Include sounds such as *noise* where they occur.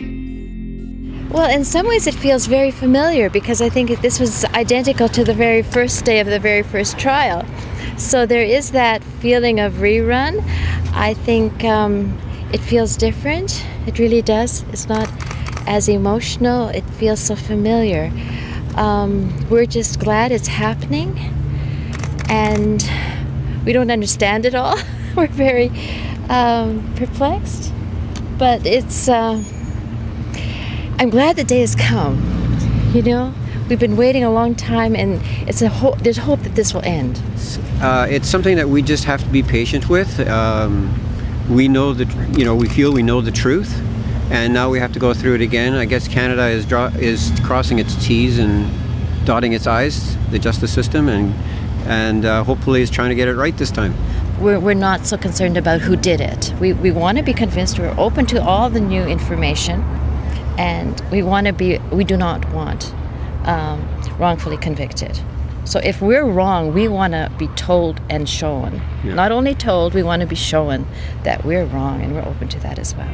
Well, in some ways, it feels very familiar because I think this was identical to the very first day of the very first trial. So there is that feeling of rerun. I think um, it feels different. It really does. It's not as emotional, it feels so familiar. Um, we're just glad it's happening and we don't understand it all. *laughs* we're very um, perplexed, but it's. Uh, I'm glad the day has come. You know, we've been waiting a long time, and it's a hope. There's hope that this will end. Uh, it's something that we just have to be patient with. Um, we know that you know we feel we know the truth, and now we have to go through it again. I guess Canada is draw, is crossing its T's and dotting its I's, the justice system, and and uh, hopefully is trying to get it right this time. We're, we're not so concerned about who did it. We, we want to be convinced. We're open to all the new information, and we want to be. We do not want um, wrongfully convicted. So if we're wrong, we want to be told and shown. Yeah. Not only told, we want to be shown that we're wrong, and we're open to that as well.